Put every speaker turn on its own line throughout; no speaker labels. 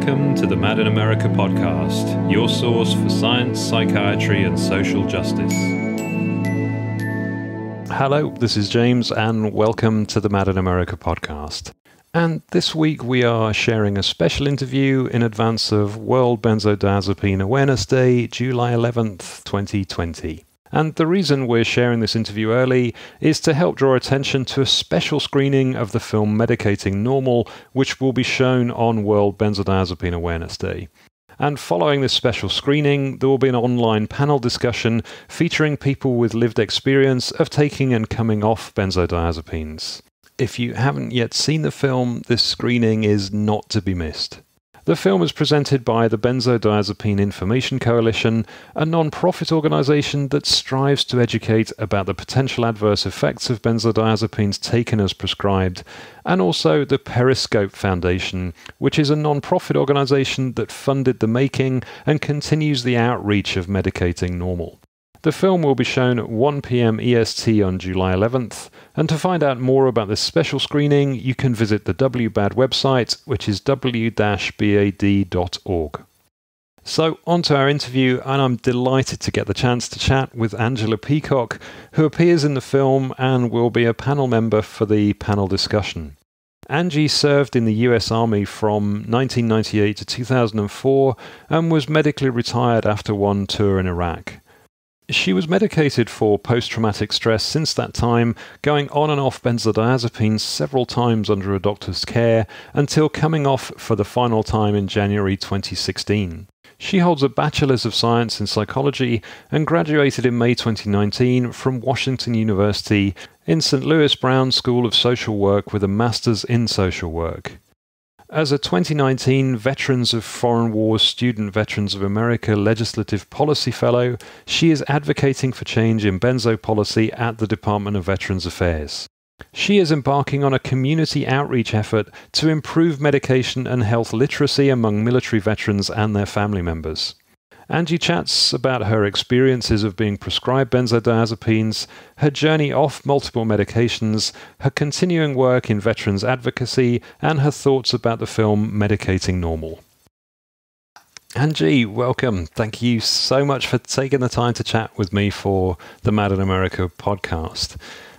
Welcome to the Mad in America podcast, your source for science, psychiatry, and social justice. Hello, this is James, and welcome to the Mad in America podcast. And this week we are sharing a special interview in advance of World Benzodiazepine Awareness Day, July 11th, 2020. And the reason we're sharing this interview early is to help draw attention to a special screening of the film Medicating Normal, which will be shown on World Benzodiazepine Awareness Day. And following this special screening, there will be an online panel discussion featuring people with lived experience of taking and coming off benzodiazepines. If you haven't yet seen the film, this screening is not to be missed. The film is presented by the Benzodiazepine Information Coalition, a non profit organisation that strives to educate about the potential adverse effects of benzodiazepines taken as prescribed, and also the Periscope Foundation, which is a non profit organisation that funded the making and continues the outreach of Medicating Normal. The film will be shown at 1 pm EST on July 11th, and to find out more about this special screening, you can visit the WBAD website, which is w-bad.org. So, on to our interview, and I'm delighted to get the chance to chat with Angela Peacock, who appears in the film and will be a panel member for the panel discussion. Angie served in the US Army from 1998 to 2004 and was medically retired after one tour in Iraq. She was medicated for post traumatic stress since that time, going on and off benzodiazepines several times under a doctor's care until coming off for the final time in January 2016. She holds a Bachelor's of Science in Psychology and graduated in May 2019 from Washington University in St. Louis Brown School of Social Work with a Master's in Social Work. As a 2019 Veterans of Foreign Wars Student Veterans of America Legislative Policy Fellow, she is advocating for change in benzo policy at the Department of Veterans Affairs. She is embarking on a community outreach effort to improve medication and health literacy among military veterans and their family members. Angie chats about her experiences of being prescribed benzodiazepines, her journey off multiple medications, her continuing work in veterans advocacy, and her thoughts about the film Medicating Normal. Angie, welcome. Thank you so much for taking the time to chat with me for the Mad in America podcast.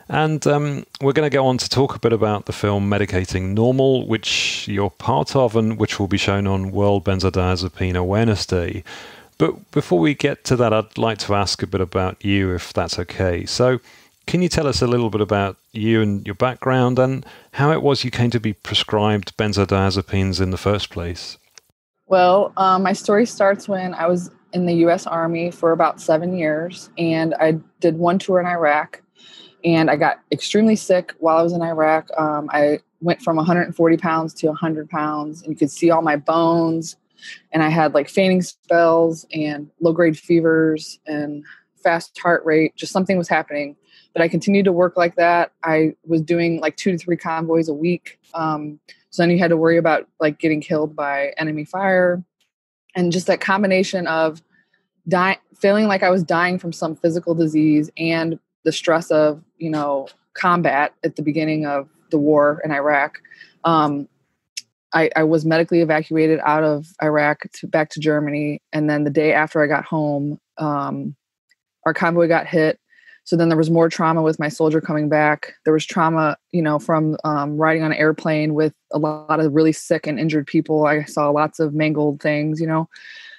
And um, we're going to go on to talk a bit about the film Medicating Normal, which you're part of and which will be shown on World Benzodiazepine Awareness Day. But before we get to that, I'd like to ask a bit about you, if that's okay. So, can you tell us a little bit about you and your background and how it was you came to be prescribed benzodiazepines in the first place?
Well, um, my story starts when I was in the U.S. Army for about seven years, and I did one tour in Iraq, and I got extremely sick while I was in Iraq. Um, I went from 140 pounds to 100 pounds, and you could see all my bones and I had like fainting spells and low grade fevers and fast heart rate. Just something was happening. But I continued to work like that. I was doing like two to three convoys a week. Um, so then you had to worry about like getting killed by enemy fire, and just that combination of dying, feeling like I was dying from some physical disease and the stress of you know combat at the beginning of the war in Iraq. Um, I, I, was medically evacuated out of Iraq to back to Germany, and then the day after I got home, um, our convoy got hit. So then there was more trauma with my soldier coming back. There was trauma, you know, from um, riding on an airplane with a lot of really sick and injured people. I saw lots of mangled things, you know.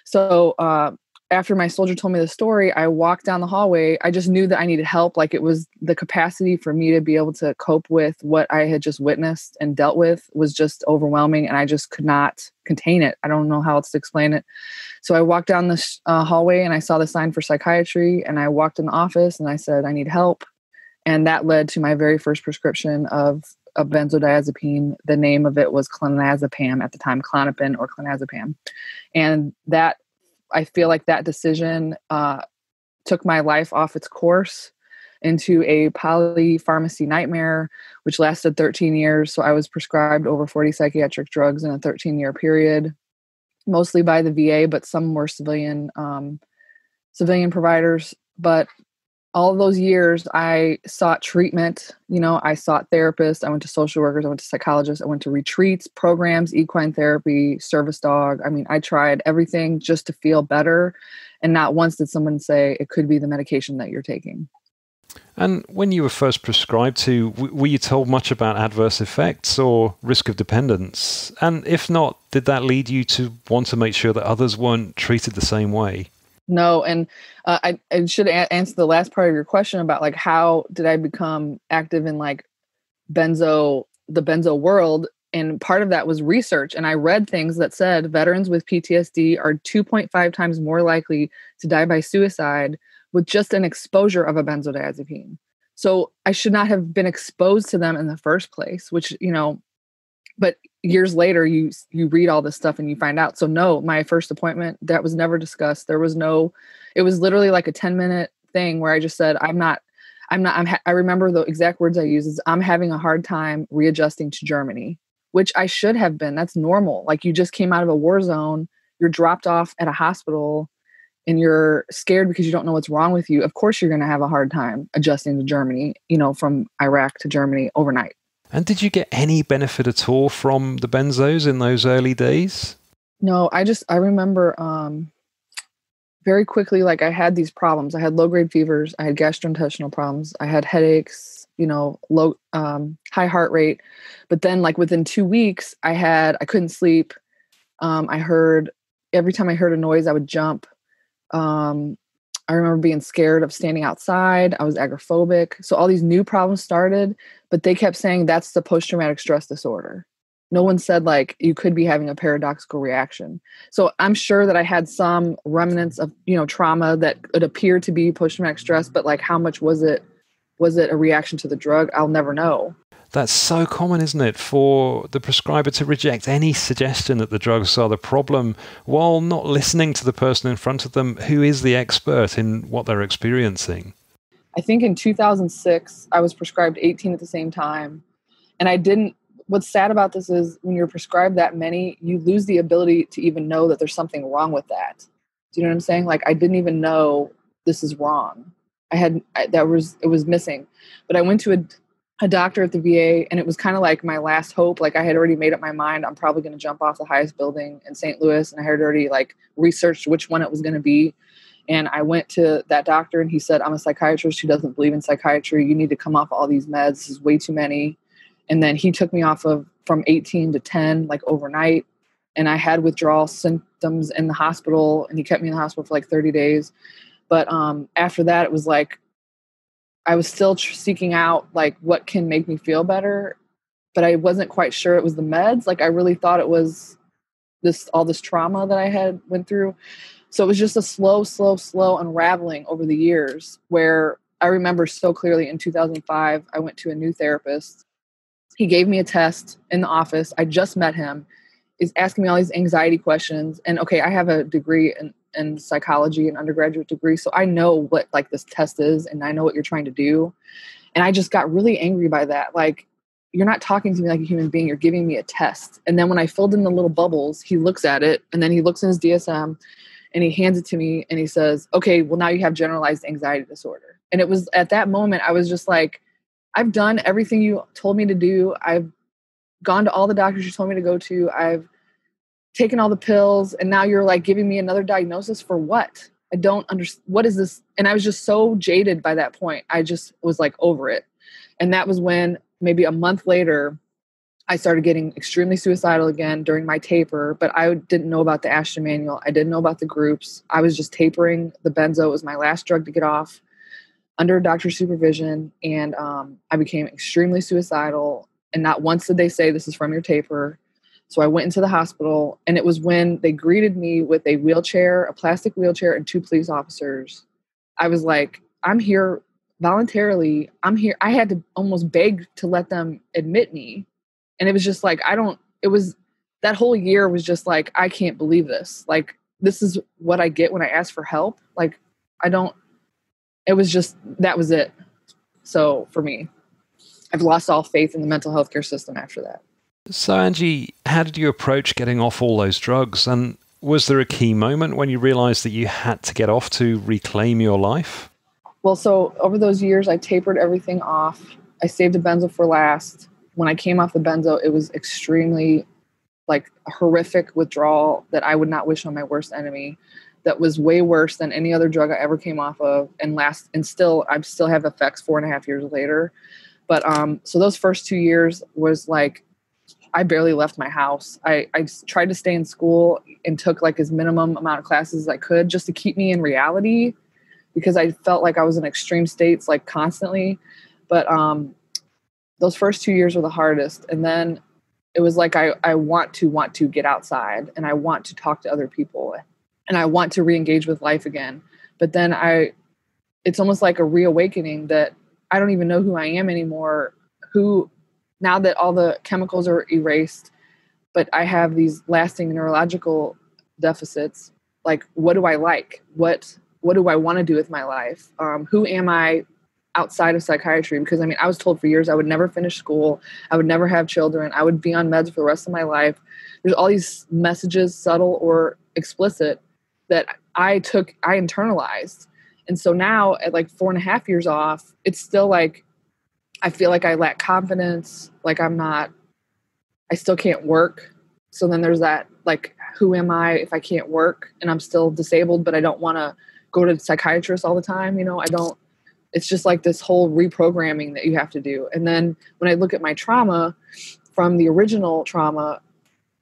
So uh, after my soldier told me the story, I walked down the hallway. I just knew that I needed help. Like it was the capacity for me to be able to cope with what I had just witnessed and dealt with was just overwhelming. And I just could not contain it. I don't know how else to explain it. So I walked down this uh, hallway and I saw the sign for psychiatry. And I walked in the office and I said, I need help. And that led to my very first prescription of a benzodiazepine. The name of it was clonazepam at the time, Klonopin or clonazepam. And that I feel like that decision uh, took my life off its course into a polypharmacy nightmare, which lasted 13 years. So I was prescribed over 40 psychiatric drugs in a 13 year period, mostly by the VA, but some were civilian um, civilian providers. But all those years I sought treatment. You know, I sought therapists, I went to social workers, I went to psychologists, I went to retreats, programs, equine therapy, service dog. I mean, I tried everything just to feel better. And not once did someone say it could be the medication that you're taking.
And when you were first prescribed to, were you told much about adverse effects or risk of dependence? And if not, did that lead you to want to make sure that others weren't treated the same way?
No, and uh, I, I should a- answer the last part of your question about like how did I become active in like benzo the benzo world and part of that was research and i read things that said veterans with ptsd are 2.5 times more likely to die by suicide with just an exposure of a benzodiazepine. So i should not have been exposed to them in the first place which you know but years later you you read all this stuff and you find out. So no my first appointment that was never discussed. There was no it was literally like a 10 minute thing where i just said i'm not i'm not i'm ha- i remember the exact words i used is i'm having a hard time readjusting to germany which i should have been. That's normal. Like you just came out of a war zone. You're dropped off at a hospital and you're scared because you don't know what's wrong with you. Of course you're going to have a hard time adjusting to germany you know from iraq to germany overnight
and did you get any benefit at all from the benzos in those early days?
No, I just I remember um very quickly like I had these problems. I had low grade fevers, I had gastrointestinal problems, I had headaches, you know, low um high heart rate. But then like within 2 weeks I had I couldn't sleep. Um I heard every time I heard a noise I would jump. Um I remember being scared of standing outside. I was agoraphobic. So all these new problems started, but they kept saying that's the post traumatic stress disorder. No one said like you could be having a paradoxical reaction. So I'm sure that I had some remnants of, you know, trauma that it appeared to be post traumatic stress, but like how much was it was it a reaction to the drug? I'll never know.
That's so common, isn't it, for the prescriber to reject any suggestion that the drugs are the problem while not listening to the person in front of them who is the expert in what they're experiencing?
I think in 2006, I was prescribed 18 at the same time. And I didn't, what's sad about this is when you're prescribed that many, you lose the ability to even know that there's something wrong with that. Do you know what I'm saying? Like, I didn't even know this is wrong. I had, I, that was, it was missing. But I went to a, a doctor at the VA, and it was kind of like my last hope. Like I had already made up my mind, I'm probably going to jump off the highest building in St. Louis, and I had already like researched which one it was going to be. And I went to that doctor, and he said, "I'm a psychiatrist who doesn't believe in psychiatry. You need to come off all these meds. This is way too many." And then he took me off of from 18 to 10, like overnight. And I had withdrawal symptoms in the hospital, and he kept me in the hospital for like 30 days. But um, after that, it was like I was still tr- seeking out like what can make me feel better, but I wasn't quite sure it was the meds. Like I really thought it was this all this trauma that I had went through. So it was just a slow, slow, slow unraveling over the years where I remember so clearly in 2005 I went to a new therapist. He gave me a test in the office. I just met him. He's asking me all these anxiety questions and okay, I have a degree in in psychology and undergraduate degree so i know what like this test is and i know what you're trying to do. And i just got really angry by that like you're not talking to me like a human being you're giving me a test. And then when i filled in the little bubbles he looks at it and then he looks in his dsm and he hands it to me and he says okay well now you have generalized anxiety disorder. And it was at that moment i was just like i've done everything you told me to do. I've gone to all the doctors you told me to go to. I've taken all the pills and now you're like giving me another diagnosis for what? I don't understand what is this? And i was just so jaded by that point. I just was like over it. And that was when maybe a month later i started getting extremely suicidal again during my taper but i didn't know about the ashton manual. I didn't know about the groups. I was just tapering. The benzo It was my last drug to get off under doctor's supervision and um, i became extremely suicidal. And not once did they say this is from your taper so I went into the hospital, and it was when they greeted me with a wheelchair, a plastic wheelchair, and two police officers. I was like, I'm here voluntarily. I'm here. I had to almost beg to let them admit me. And it was just like, I don't, it was that whole year was just like, I can't believe this. Like, this is what I get when I ask for help. Like, I don't, it was just, that was it. So for me, I've lost all faith in the mental health care system after that.
So, Angie, how did you approach getting off all those drugs? And was there a key moment when you realized that you had to get off to reclaim your life?
Well, so over those years, I tapered everything off. I saved a benzo for last. When I came off the benzo, it was extremely like horrific withdrawal that I would not wish on my worst enemy. That was way worse than any other drug I ever came off of, and last and still I still have effects four and a half years later. But um, so those first two years was like I barely left my house. I, I tried to stay in school and took like as minimum amount of classes as I could just to keep me in reality because I felt like I was in extreme states like constantly. But um, those first two years were the hardest. And then it was like I, I want to want to get outside and I want to talk to other people and I want to re-engage with life again. But then I it's almost like a reawakening that I don't even know who I am anymore. Who now that all the chemicals are erased, but I have these lasting neurological deficits. Like, what do I like? What what do I want to do with my life? Um, who am I outside of psychiatry? Because I mean, I was told for years I would never finish school, I would never have children, I would be on meds for the rest of my life. There's all these messages, subtle or explicit, that I took, I internalized. And so now at like four and a half years off, it's still like I feel like I lack confidence, like I'm not, I still can't work. So then there's that, like, who am I if I can't work and I'm still disabled, but I don't want to go to psychiatrist all the time? You know, I don't, it's just like this whole reprogramming that you have to do. And then when I look at my trauma from the original trauma,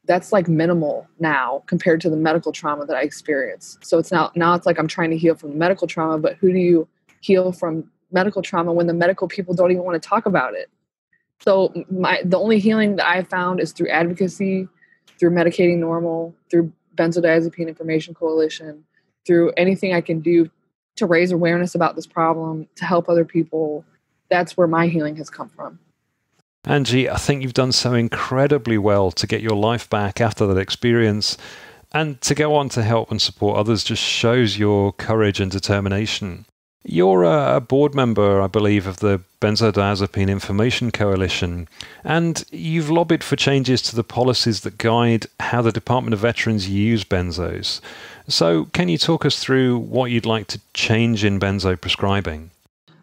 that's like minimal now compared to the medical trauma that I experienced. So it's now now it's like I'm trying to heal from the medical trauma, but who do you heal from medical trauma when the medical people don't even want to talk about it. So my the only healing that I found is through advocacy, through medicating normal, through benzodiazepine information coalition, through anything I can do to raise awareness about this problem, to help other people. That's where my healing has come from.
Angie, I think you've done so incredibly well to get your life back after that experience. And to go on to help and support others just shows your courage and determination. You're a board member, I believe, of the Benzodiazepine Information Coalition, and you've lobbied for changes to the policies that guide how the Department of Veterans use benzos. So, can you talk us through what you'd like to change in benzo prescribing?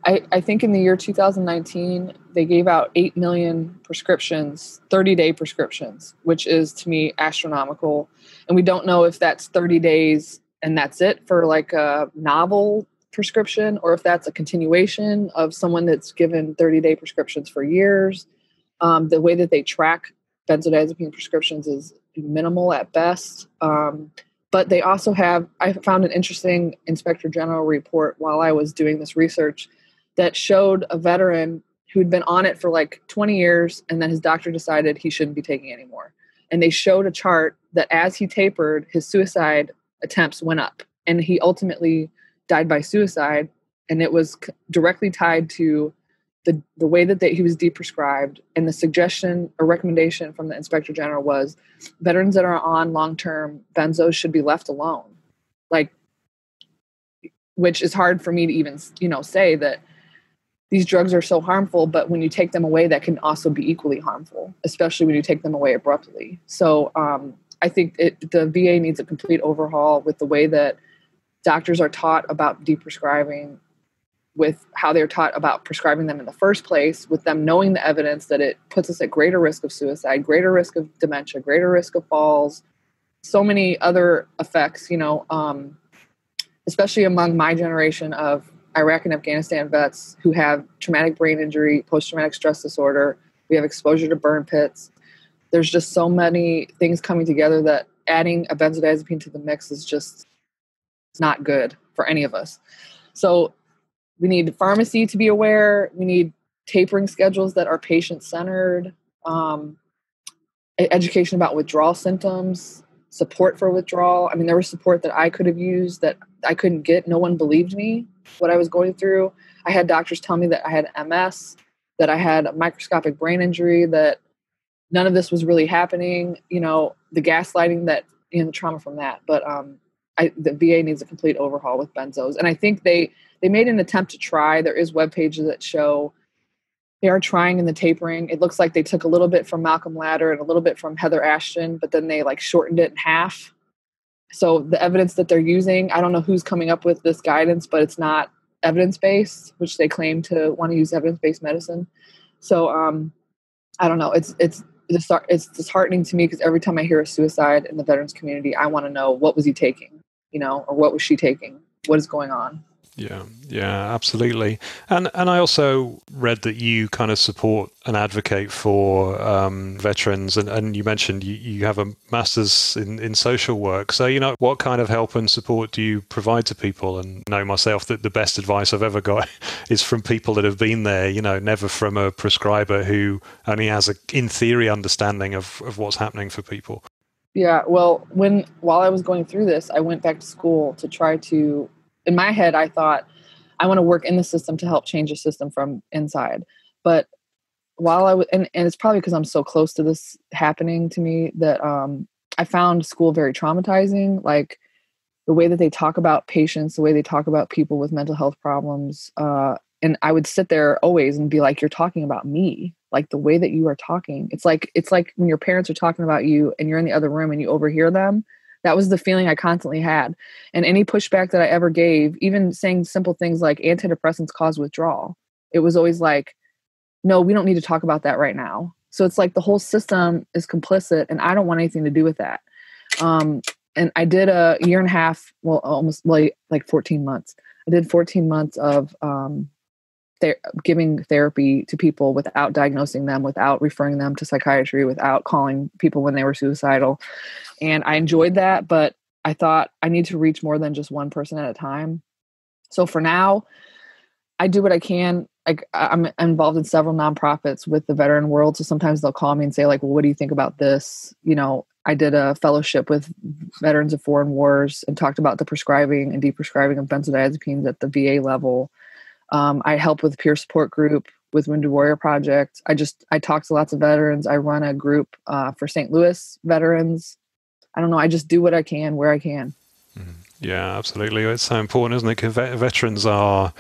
I, I think in the year 2019, they gave out 8 million prescriptions, 30 day prescriptions, which is to me astronomical. And we don't know if that's 30 days and that's it for like a novel prescription or if that's a continuation of someone that's given 30 day prescriptions for years. Um, the way that they track benzodiazepine prescriptions is minimal at best. Um, but they also have, I found an interesting inspector general report while I was doing this research that showed a veteran who'd been on it for like 20 years and then his doctor decided he shouldn't be taking anymore. And they showed a chart that as he tapered, his suicide attempts went up. And he ultimately died by suicide, and it was directly tied to the, the way that they, he was deprescribed. And the suggestion or recommendation from the inspector general was veterans that are on long term benzos should be left alone. Like, which is hard for me to even you know say that these drugs are so harmful but when you take them away that can also be equally harmful especially when you take them away abruptly so um, i think it, the va needs a complete overhaul with the way that doctors are taught about deprescribing with how they're taught about prescribing them in the first place, with them knowing the evidence that it puts us at greater risk of suicide, greater risk of dementia, greater risk of falls, so many other effects, you know, um, especially among my generation of Iraq and Afghanistan vets who have traumatic brain injury, post traumatic stress disorder, we have exposure to burn pits. There's just so many things coming together that adding a benzodiazepine to the mix is just not good for any of us. So we need pharmacy to be aware. We need tapering schedules that are patient centered, um, education about withdrawal symptoms, support for withdrawal. I mean, there was support that I could have used that I couldn't get. No one believed me what I was going through. I had doctors tell me that I had MS, that I had a microscopic brain injury, that none of this was really happening. You know, the gaslighting that and the trauma from that. But um, I, the VA needs a complete overhaul with benzos. And I think they they made an attempt to try. There is web pages that show they are trying in the tapering. It looks like they took a little bit from Malcolm Lader and a little bit from Heather Ashton, but then they like shortened it in half. So the evidence that they're using, I don't know who's coming up with this guidance, but it's not evidence based, which they claim to want to use evidence based medicine. So um, I don't know. It's it's it's disheartening to me because every time I hear a suicide in the veterans community, I want to know what was he taking, you know, or what was she taking? What is going on?
Yeah, yeah, absolutely. And and I also read that you kind of support and advocate for um, veterans, and, and you mentioned you, you have a master's in, in social work. So you know, what kind of help and support do you provide to people? And know myself that the best advice I've ever got is from people that have been there. You know, never from a prescriber who only has a in theory understanding of of what's happening for people.
Yeah, well, when while I was going through this, I went back to school to try to in my head, I thought, I want to work in the system to help change the system from inside. But while I was, and, and it's probably because I'm so close to this happening to me that um, I found school very traumatizing. Like the way that they talk about patients, the way they talk about people with mental health problems. Uh, and I would sit there always and be like, "You're talking about me." Like the way that you are talking, it's like it's like when your parents are talking about you and you're in the other room and you overhear them that was the feeling I constantly had. And any pushback that I ever gave, even saying simple things like antidepressants cause withdrawal, it was always like, no, we don't need to talk about that right now. So it's like the whole system is complicit, and I don't want anything to do with that. Um, and I did a year and a half, well, almost like like 14 months. I did 14 months of um, ther- giving therapy to people without diagnosing them, without referring them to psychiatry, without calling people when they were suicidal. And I enjoyed that, but I thought I need to reach more than just one person at a time. So for now, I do what I can. I, I'm involved in several nonprofits with the veteran world. So sometimes they'll call me and say, like, well, what do you think about this? You know, I did a fellowship with veterans of foreign wars and talked about the prescribing and deprescribing of benzodiazepines at the VA level. Um, I help with peer support group with Wounded Warrior Project. I just I talk to lots of veterans. I run a group uh, for St. Louis veterans. I don't know. I just do what I can where I can.
Mm-hmm. Yeah, absolutely. It's so important, isn't it? Because veterans are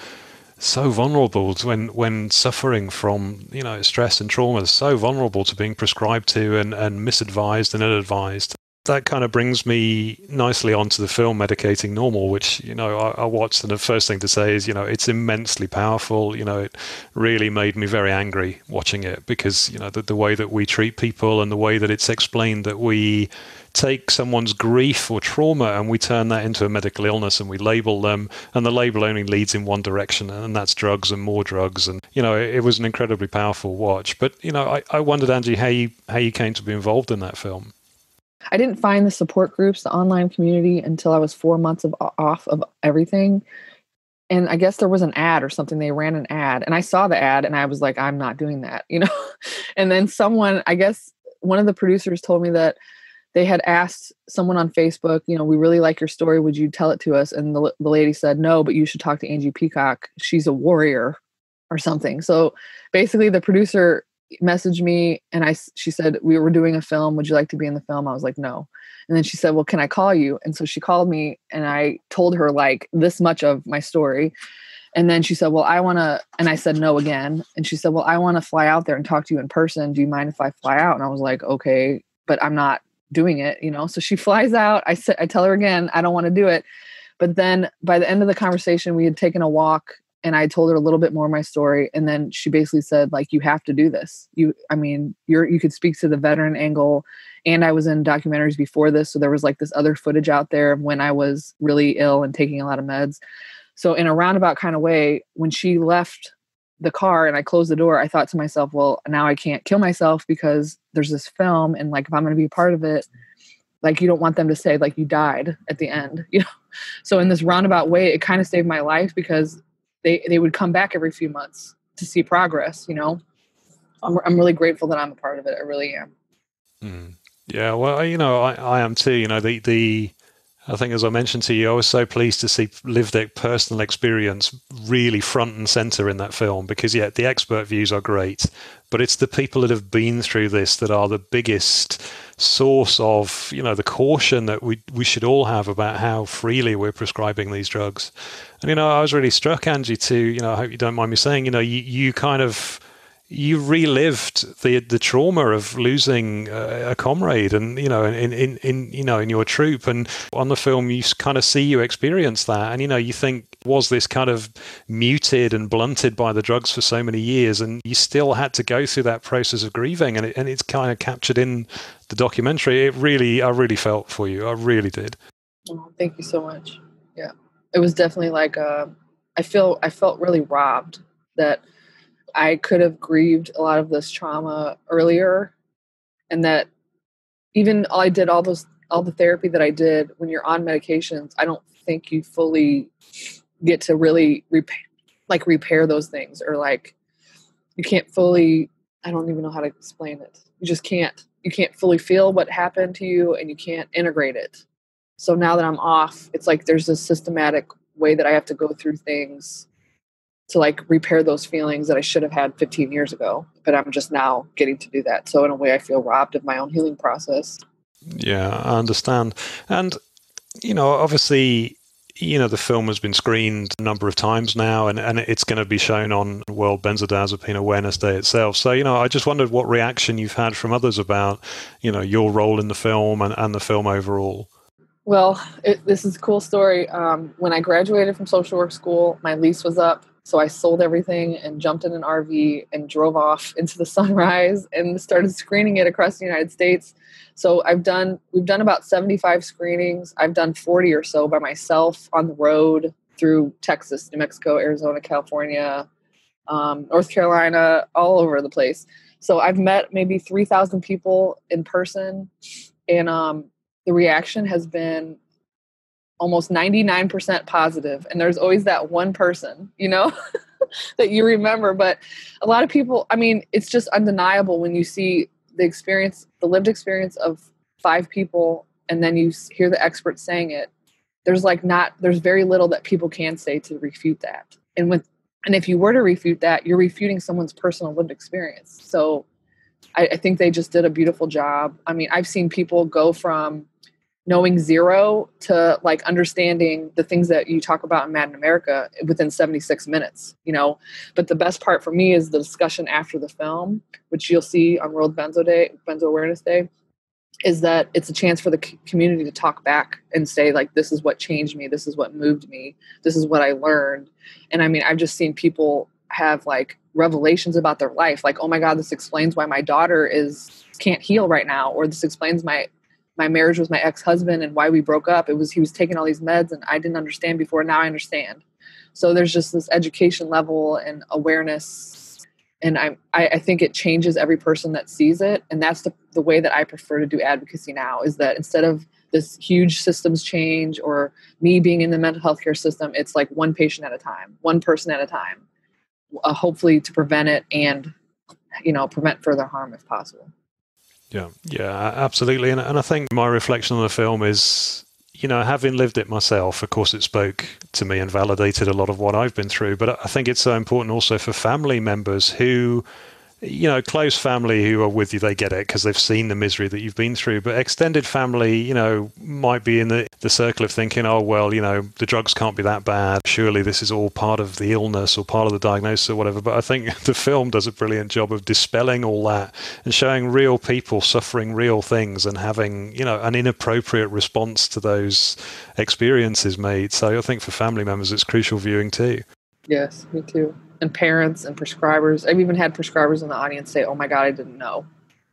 so vulnerable when when suffering from you know stress and trauma. So vulnerable to being prescribed to and, and misadvised and ill-advised that kind of brings me nicely onto the film medicating normal which you know I, I, watched and the first thing to say is you know it's immensely powerful. You know it really made me very angry watching it because you know the, the way that we treat people and the way that it's explained that we take someone's grief or trauma and we turn that into a medical illness and we label them and the label only leads in one direction and that's drugs and more drugs. And you know it, it was an incredibly powerful watch. But you know I, I wondered angie how you how you came to be involved in that film
I didn't find the support groups, the online community until I was four months of off of everything. And I guess there was an ad or something. They ran an ad and I saw the ad and I was like, I'm not doing that, you know? and then someone, I guess one of the producers told me that they had asked someone on Facebook, you know, we really like your story. Would you tell it to us? And the, the lady said, no, but you should talk to Angie Peacock. She's a warrior or something. So basically the producer messaged me and I she said we were doing a film. Would you like to be in the film? I was like no. And then she said well can I call you? And so she called me and I told her like this much of my story. And then she said well I want to and I said no again. And she said well I want to fly out there and talk to you in person. Do you mind if I fly out? And I was like okay but I'm not doing it you know? So she flies out. I said I tell her again I don't want to do it. But then by the end of the conversation we had taken a walk and I told her a little bit more of my story and then she basically said like you have to do this. You I mean, you're you could speak to the veteran angle and I was in documentaries before this so there was like this other footage out there of when I was really ill and taking a lot of meds. So in a roundabout kind of way when she left the car and I closed the door, I thought to myself, well, now I can't kill myself because there's this film and like if I'm going to be a part of it, like you don't want them to say like you died at the end, you know. So in this roundabout way, it kind of saved my life because they they would come back every few months to see progress. You know, I'm I'm really grateful that I'm a part of it. I really am.
Mm. Yeah, well, you know, I, I am too. You know, the the I think as I mentioned to you, I was so pleased to see lived personal experience really front and center in that film because yeah, the expert views are great, but it's the people that have been through this that are the biggest source of you know the caution that we we should all have about how freely we're prescribing these drugs. And you know, I was really struck, Angie, to you know, I hope you don't mind me saying, you know, you you kind of you relived the the trauma of losing a comrade and you know in, in in you know in your troop and on the film you kind of see you experience that and you know you think was this kind of muted and blunted by the drugs for so many years, and you still had to go through that process of grieving, and it, and it's kind of captured in the documentary. It really, I really felt for you. I really did.
Oh, thank you so much. Yeah, it was definitely like uh, I feel I felt really robbed that I could have grieved a lot of this trauma earlier, and that even I did all those all the therapy that I did when you're on medications, I don't think you fully get to really repair like repair those things or like you can't fully I don't even know how to explain it. You just can't you can't fully feel what happened to you and you can't integrate it. So now that I'm off, it's like there's a systematic way that I have to go through things to like repair those feelings that I should have had 15 years ago, but I'm just now getting to do that. So in a way I feel robbed of my own healing process.
Yeah, I understand. And you know, obviously you know the film has been screened a number of times now and, and it's going to be shown on world benzodiazepine awareness day itself. So you know i just wondered what reaction you've had from others about you know your role in the film and, and the film overall.
Well it, this is a cool story. Um, when i graduated from social work school my lease was up so I sold everything and jumped in an RV and drove off into the sunrise and started screening it across the United States. So I've done we've done about 75 screenings. I've done 40 or so by myself on the road through Texas, New Mexico, Arizona, California, um, North Carolina, all over the place. So I've met maybe 3,000 people in person, and um, the reaction has been almost 99% positive and there's always that one person you know that you remember. But a lot of people i mean it's just undeniable when you see the experience the lived experience of five people and then you hear the experts saying it there's like not there's very little that people can say to refute that. And with and if you were to refute that you're refuting someone's personal lived experience. So I, I think they just did a beautiful job. I mean i've seen people go from knowing zero to like understanding the things that you talk about in Mad in America within 76 minutes, you know. But the best part for me is the discussion after the film, which you'll see on World Benzo Day, Benzo Awareness Day, is that it's a chance for the community to talk back and say like this is what changed me, this is what moved me, this is what I learned. And I mean, I've just seen people have like revelations about their life like oh my god this explains why my daughter is can't heal right now or this explains my my marriage with my ex-husband and why we broke up it was he was taking all these meds and i didn't understand before now i understand. So there's just this education level and awareness and I, I think it changes every person that sees it and that's the, the way that i prefer to do advocacy now is that instead of this huge systems change or me being in the mental health care system it's like one patient at a time one person at a time uh, hopefully to prevent it and you know prevent further harm if possible
yeah, yeah, absolutely. And, and I think my reflection on the film is, you know, having lived it myself, of course, it spoke to me and validated a lot of what I've been through. But I think it's so important also for family members who you know, close family who are with you, they get it because they've seen the misery that you've been through. But extended family, you know, might be in the, the circle of thinking, oh, well, you know, the drugs can't be that bad. Surely this is all part of the illness or part of the diagnosis or whatever. But I think the film does a brilliant job of dispelling all that and showing real people suffering real things and having, you know, an inappropriate response to those experiences made. So I think for family members, it's crucial viewing too.
Yes, me too and parents and prescribers. I've even had prescribers in the audience say, "Oh my god, I didn't know."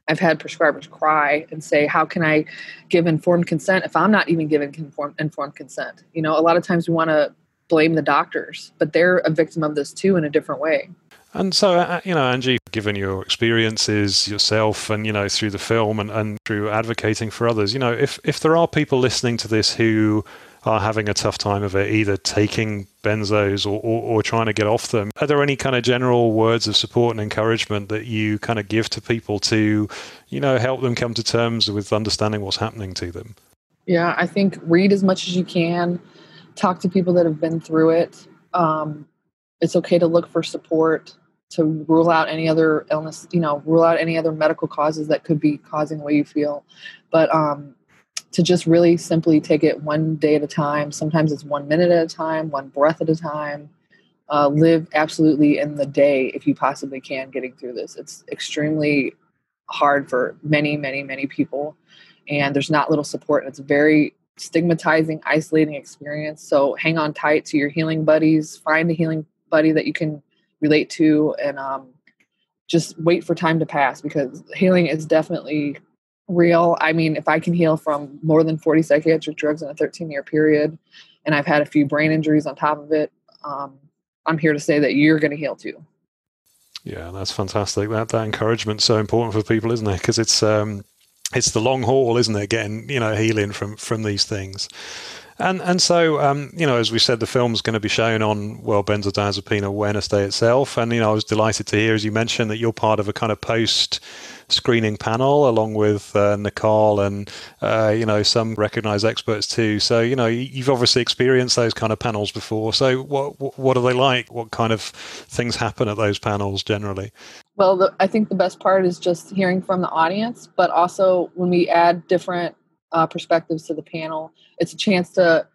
I've had prescribers cry and say, "How can I give informed consent if I'm not even giving informed informed consent?" You know, a lot of times we want to blame the doctors, but they're a victim of this too in a different way.
And so, uh, uh, you know, Angie, given your experiences yourself and, you know, through the film and, and through advocating for others, you know, if, if there are people listening to this who are having a tough time of it, either taking benzos or, or, or, trying to get off them. Are there any kind of general words of support and encouragement that you kind of give to people to, you know, help them come to terms with understanding what's happening to them?
Yeah, I think read as much as you can, talk to people that have been through it. Um, it's okay to look for support to rule out any other illness, you know, rule out any other medical causes that could be causing the way you feel. But um, to just really simply take it one day at a time. Sometimes it's one minute at a time, one breath at a time. Uh, live absolutely in the day if you possibly can getting through this. It's extremely hard for many, many, many people. And there's not little support. And it's very, stigmatizing, isolating experience. So hang on tight to your healing buddies. Find a healing buddy that you can relate to, and um, just wait for time to pass because healing is definitely real. I mean, if I can heal from more than 40 psychiatric drugs in a 13 year period, and I've had a few brain injuries on top of it, um, I'm here to say that you're going to heal too.
Yeah, that's fantastic. That that encouragement's so important for people, isn't it? Because it's um, it's the long haul, isn't it? Getting you know healing from from these things. And and so um, you know, as we said, the film's going to be shown on World Benzodiazepine Awareness Day itself. And you know, I was delighted to hear, as you mentioned, that you're part of a kind of post screening panel along with uh, Nicole and uh, you know some recognized experts too. So you know you've obviously experienced those kind of panels before. So what what are they like? What kind of things happen at those panels generally?
Well, the, I think the best part is just hearing from the audience, but also when we add different uh, perspectives to the panel, it's a chance to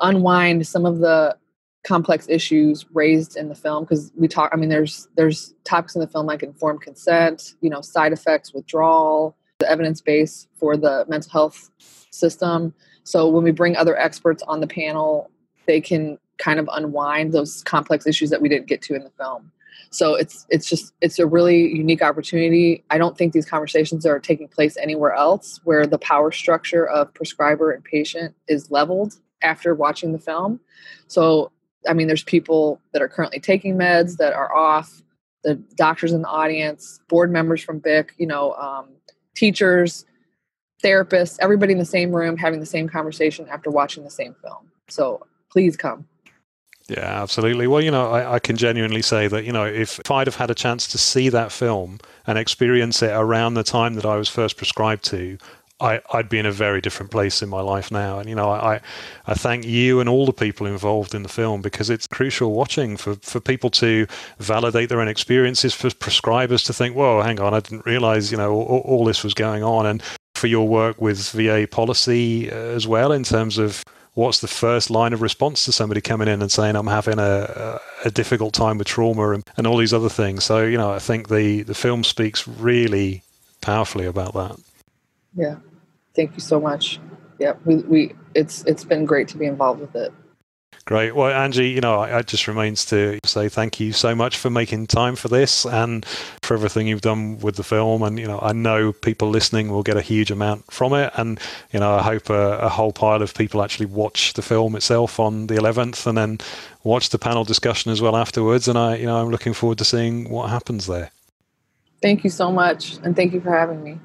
unwind some of the complex issues raised in the film because we talk i mean there's there's topics in the film like informed consent you know side effects withdrawal the evidence base for the mental health system. So when we bring other experts on the panel they can kind of unwind those complex issues that we didn't get to in the film so it's it's just it's a really unique opportunity i don't think these conversations are taking place anywhere else where the power structure of prescriber and patient is leveled after watching the film so I mean, there's people that are currently taking meds that are off, the doctors in the audience, board members from BIC, you know, um, teachers, therapists, everybody in the same room having the same conversation after watching the same film. So please come.
Yeah, absolutely. Well, you know, I, I, can genuinely say that, you know, if, if I'd have had a chance to see that film and experience it around the time that I was first prescribed to, I, would be in a very different place in my life now. And, you know, I, I thank you and all the people involved in the film because it's crucial watching for, for people to validate their own experiences, for prescribers to think, whoa, hang on, I didn't realize, you know, all, all this was going on. And for your work with VA policy uh, as well, in terms of what's the first line of response to somebody coming in and saying, I'm having a, a difficult time with trauma and, and all these other things. So, you know, I think the, the film speaks really powerfully about that.
Yeah. Thank you so much. Yeah, we, we it's it's been great to be involved with it.
Great. Well, Angie, you know, it just remains to say thank you so much for making time for this and for everything you've done with the film. And, you know, I know people listening will get a huge amount from it. And, you know, I hope a, a whole pile of people actually watch the film itself on the 11th and then watch the panel discussion as well afterwards. And I, you know, I'm looking forward to seeing what happens there.
Thank you so much. And thank you for having me.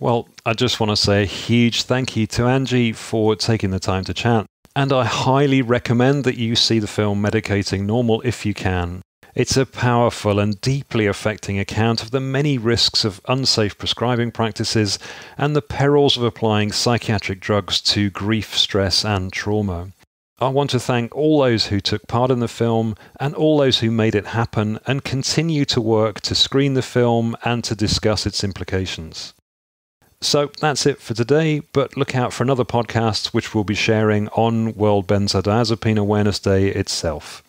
Well, I just want to say a huge thank you to Angie for taking the time to chat. And I highly recommend that you see the film Medicating Normal if you can. It's a powerful and deeply affecting account of the many risks of unsafe prescribing practices and the perils of applying psychiatric drugs to grief, stress, and trauma. I want to thank all those who took part in the film and all those who made it happen and continue to work to screen the film and to discuss its implications. So that's it for today, but look out for another podcast which we'll be sharing on World Benzodiazepine Awareness Day itself.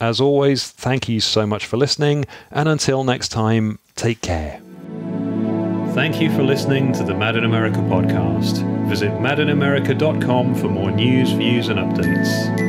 As always, thank you so much for listening, and until next time, take care. Thank you for listening to the Mad in America podcast. Visit madinamerica.com for more news, views, and updates.